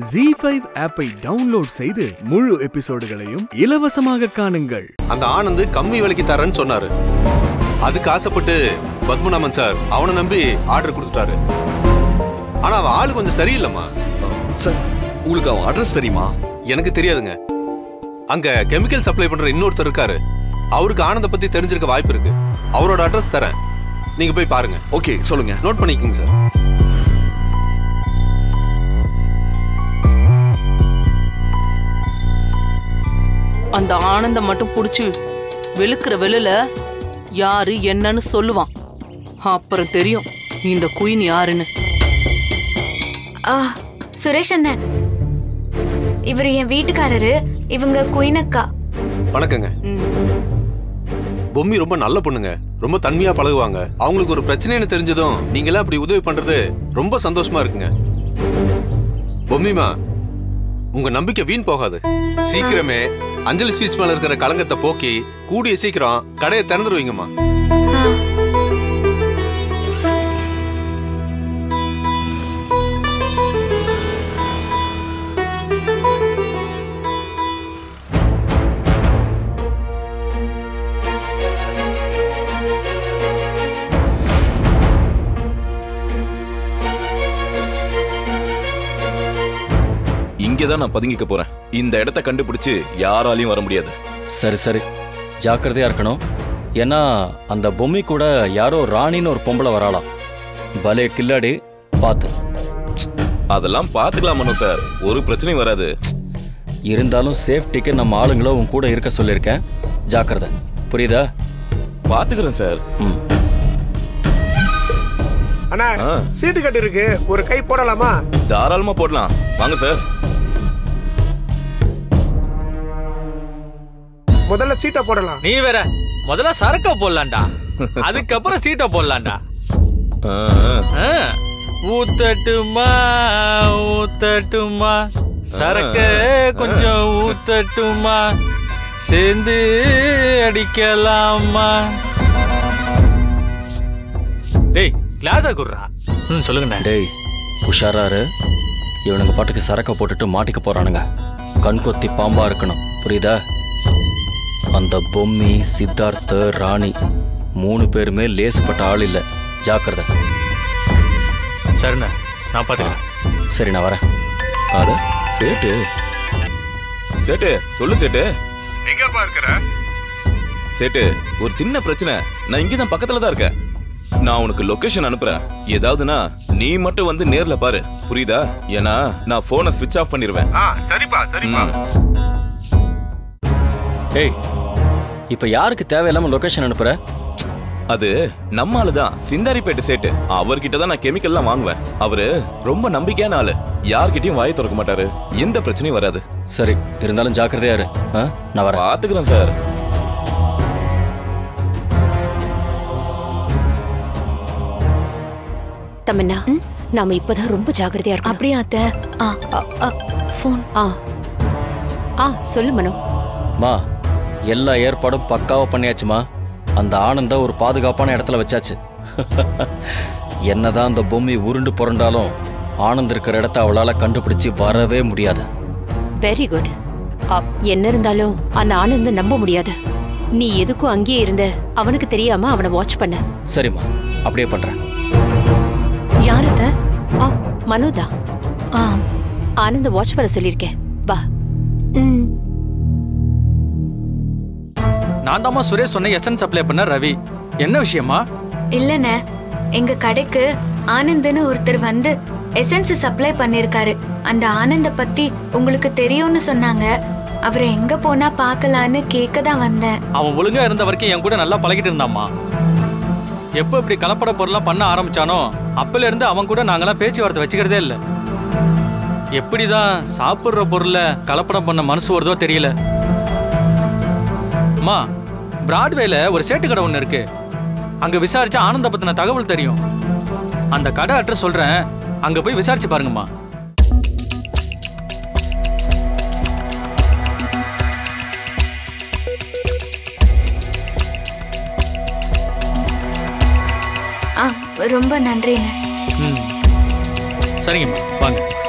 G five ஆப்பை download செய்து முழு எபிசோடுகளையும் இலவசமாக காணுங்கள். அந்த ஆனந்த் கம்மி விலைக்கு தரேன்னு சொன்னாரு. அதுக்கு ஆசைப்பட்டு பத்மநாபன் சார் அவனை நம்பி ஆர்டர் கொடுத்துட்டாரு. ஆனா அவன் ஆளு கொஞ்சம் சரியில்லைம்மா. சார் உங்களுக்கு அவன் அட்ரஸ் தெரியுமா? எனக்கு தெரியாதுங்க. அங்க கெமிக்கல் சப்ளை பண்ற இன்னொருத்தர் இருக்காரு. அவருக்கு ஆனந்த பத்தி தெரிஞ்சிருக்க வாய்ப்பு இருக்கு. அவரோட அட்ரஸ் தரேன். நீங்க போய் பாருங்க. ஓகே சொல்லுங்க. நோட் பண்ணிக்கோங்க சார் அந்த ஆனந்தம் மட்டும் புடிச்சு வெளுக்கிற வெளுல யாரு என்னன்னு சொல்லுவான். அப்புறம் தெரியும் இந்த குயின் யாருன்னு. ஆ சுரேஷ் அண்ணன். இவர் என் வீட்டுக்காரரு இவங்க குயினக்கா வணக்கங்க. ம். பொம்மி ரொம்ப நல்ல பொண்ணுங்க. ரொம்ப தன்மையா பழகுவாங்க. அவங்களுக்கு ஒரு பிரச்சனைன்னு தெரிஞ்சதும் நீங்களாம் அப்படி உதவி பண்றது ரொம்ப சந்தோஷமா இருக்குங்க. பொம்மிமா உங்க நம்பிக்கை வீண் போகாது. சீக்கிரமே அஞ்சலி ஸ்வீட்ஸ் மேல இருக்கிற கலங்கத்தை போக்கி கூடிய சீக்கிரம் கடையை திறந்துருவீங்கம்மா. இங்கே தான் நான் பதுங்கிக்க போறேன். இந்த இடத்த கண்டுபிடிச்சு யாராலையும் வர முடியாது. சரி சரி. ஜாக்கிரதையா இருக்கணும். ஏன்னா அந்த பொம்மை கூட யாரோ ராணின்னு ஒரு பொம்பளை வராளாம். பலே கில்லாடி பார்த்து அதெல்லாம் பார்த்துக்கலாம் மனோ சார். ஒரு பிரச்சனையும் வராது. இருந்தாலும் சேஃப்டிக்கு நம்ம ஆளுங்களும் உன் கூட இருக்க சொல்லியிருக்கேன். ஜாக்கிரதை. புரியுதா? பார்த்துக்கிறேன் சார். ம். அண்ணா. சீட்டு கட்டு இருக்கு ஒரு கை போடலாமா? தாராளமா போடலாம். வாங்க சார். முதல்ல சீட்டை போடலாம். நீ வேற முதல்ல சரக்க போடலாம்டா. அதுக்கப்புறம் சீட்டை போடலாம்டா. ஆ, ஆ. ஆ. ஊத்தட்டுமா ஊத்தட்டுமா. சரக்க கொஞ்சம் ஊத்தட்டுமா. சேர்ந்து அடிக்கலாமா. டேய் கிளாஸா குடுறா. ம் சொல்லுங்கண்ணே. டேய் உஷாராரு இவனுங்க பாட்டுக்கு சரக்க போட்டுட்டு மாட்டிக்க போறானுங்க. கண் கொத்தி பாம்பா இருக்கணும். புரியுதா? அந்த பொம்மி சித்தார்த்த ராணி மூணு பேருமே லேசுப்பட்ட ஆள் இல்ல. ஜாக்கிரதை. சரிண்ணே நான் பாத்துக்கிறேன். சரி நான் வரேன். அட சேட்டு. சேட்டு சொல்லு சேட்டு. எங்கப்பா இருக்கிற? சேட்டு ஒரு சின்ன பிரச்சனை. நான் இங்கே தான் பக்கத்துல தான் இருக்கேன். நான் உனக்கு லொகேஷன் அனுப்புறேன். ஏதாவதுனா நீ மட்டும் வந்து நேர்ல பாரு. புரியுதா? ஏன்னா நான் போனை ஸ்விட்ச் ஆஃப் பண்ணிடுவேன் சரிப்பா சரிப்பா. ஏய் இப்போ யாருக்கு தேவையில்லாம லொகேஷன் அனுப்புற? அது நம்ம ஆளு தான் சிந்தாரிப்பேட்டு சேட்டு. அவர்கிட்ட தான் நான் கெமிக்கல்லாம் வாங்குவேன். அவரு ரொம்ப நம்பிக்கையான ஆளு. யார்கிட்டயும் வாயை திறக்க மாட்டாரு. எந்த பிரச்சனையும் வராது. சரி இருந்தாலும் ஜாக்கிரதையா இரு. ஆ? நான் வரேன். பாத்துக்கிறேன் சார். தமன்னா நாம இப்பதான் ரொம்ப ஜாக்கிரதையா இருக்கோம் அப்படியா அத்த? ஆ. ஃபோன். ஆ. ஆ சொல்லு மனோ. மா எல்லா ஏற்பாடும் பக்காவா பண்ணியாச்சுமா. அந்த ஆனந்த ஒரு பாதுகாப்பான இடத்துல வச்சாச்சு. என்னதான் அந்த பொம்மை உருண்டு புரண்டாலும் ஆனந்த் இருக்கிற இடத்த அவளால கண்டுபிடிச்சு வரவே முடியாது. வெரி குட் என்ன இருந்தாலும் அந்த ஆனந்த நம்ப முடியாது. நீ எதுக்கும் அங்கேயே இருந்த அவனுக்கு தெரியாம அவனை வாட்ச் பண்ண. சரிம்மா அப்படியே பண்றேன். யார் அத்த ஆ மனோதா. ஆ ஆனந்த வாட்ச் பண்ண சொல்லியிருக்கேன். வா. ம். நான் தாம்மா சுரேஷ் சொன்ன எசன்ஸ் சப்ளை பண்ண ரவி. என்ன விஷயமா இல்லண்ணே. எங்க கடைக்கு ஆனந்த்னு ஒருத்தர் வந்து எசன்ஸ் சப்ளை பண்ணிருக்காரு அந்த ஆனந்த பத்தி உங்களுக்கு தெரியும்னு சொன்னாங்க. அவரை எங்க போனா பார்க்கலான்னு கேட்க தான் வந்தேன். அவன் ஒழுங்கா இருந்த வரைக்கும் என் கூட நல்லா பழகிட்டு இருந்தாம்மா. எப்போ இப்படி கலப்பட பொருள்லாம் பண்ண ஆரம்பிச்சானோ அப்பல இருந்து அவன் கூட நாங்கெல்லாம் பேச்சுவார்த்தை வச்சுக்கிறதே இல்லை. எப்படிதான் சாப்பிட்ற பொருளை கலப்படம் பண்ண மனசு வருதோ தெரியல. அம்மா பிராட்வேல ஒரு சேட்டு கடை ஒன்று இருக்கு. அங்க விசாரிச்சா ஆனந்த பத்தின தகவல் தெரியும். அந்த கடை அட்ரஸ் சொல்றேன். அங்க போய் விசாரிச்சு பாருங்கம்மா. ஆ ரொம்ப நன்றிண்ணே. ம். சரிங்கம்மா. வாங்க.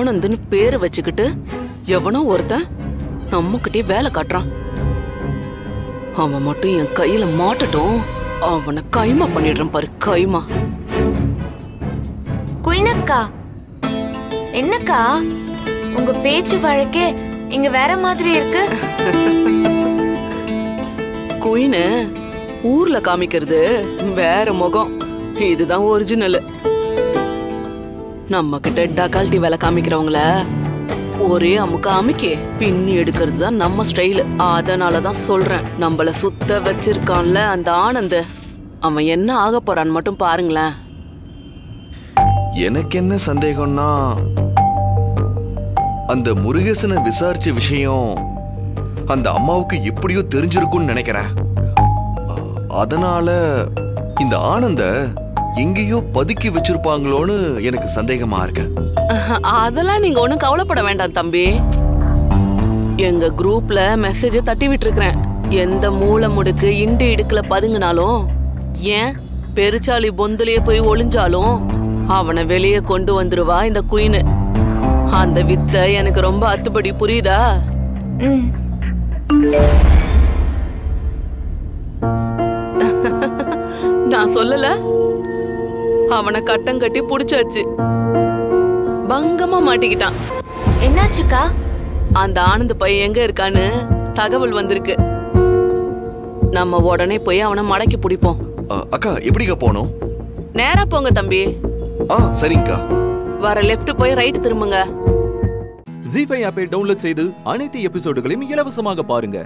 ஆனந்த்னு பேரை வச்சுக்கிட்டு எவனோ ஒருத்தன் நம்மகிட்டயே வேலை காட்டுறான். அவன் மட்டும் என் கையில மாட்டட்டும். அவனை கைமா பண்ணிடுறேன் பாரு கைமா. குயினக்கா என்னக்கா? உங்க பேச்சு வழக்கே இங்க வேற மாதிரி இருக்கு. குயினு ஊர்ல காமிக்கிறது வேற முகம். இதுதான் ஒரிஜினல் நம்ம கிட்ட டக்கால்ட்டி வேலை காமிக்கிறவங்கள ஒரே அமுக்க அமைக்கே பின்னி எடுக்கிறது தான் நம்ம ஸ்டைலு அதனால தான் சொல்றேன் நம்மள சுத்த வச்சிருக்கான்ல அந்த ஆனந்த். அவன் என்ன ஆக போறான்னு மட்டும் பாருங்களேன். எனக்கு என்ன சந்தேகம்னா அந்த முருகேசனை விசாரிச்ச விஷயம் அந்த அம்மாவுக்கு எப்படியோ தெரிஞ்சிருக்கும்னு நினைக்கிறேன். அதனால இந்த ஆனந்த எங்கேயோ பதுக்கி வச்சிருப்பாங்களோன்னு எனக்கு சந்தேகமா இருக்கு. அதெல்லாம் நீங்க ஒண்ணும் கவலைப்பட வேண்டாம் தம்பி. எங்க குரூப்ல மெசேஜ் தட்டி விட்டுருக்கிறேன். எந்த மூல முடுக்கு இண்டு இடுக்குல பதுங்கினாலும் ஏன் பெருச்சாளி பொந்துலயே போய் ஒளிஞ்சாலும் அவனை வெளியே கொண்டு வந்துருவா இந்த குயின் அந்த வித்தை எனக்கு ரொம்ப அத்துப்படி புரியுதா? நான் சொல்லல. அவனை கட்டம் கட்டி புடிச்சாச்சு. பங்கமா மாட்டிக்கிட்டான். என்னாச்சுக்கா? அந்த ஆனந்த் பையன் எங்க இருக்கான்னு தகவல் வந்திருக்கு. நம்ம உடனே போய் அவனை மடக்கி பிடிப்போம். அக்கா எப்படிக்கா போகணும் நேரா போங்க தம்பி. ஆ சரிங்கக்கா. வர லெஃப்ட் போய் ரைட் திரும்புங்க. ஜி ஃபைவ் ஆப்பை டவுன்லோட் செய்து அனைத்து எபிசோடுகளையும் இலவசமாக பாருங்க.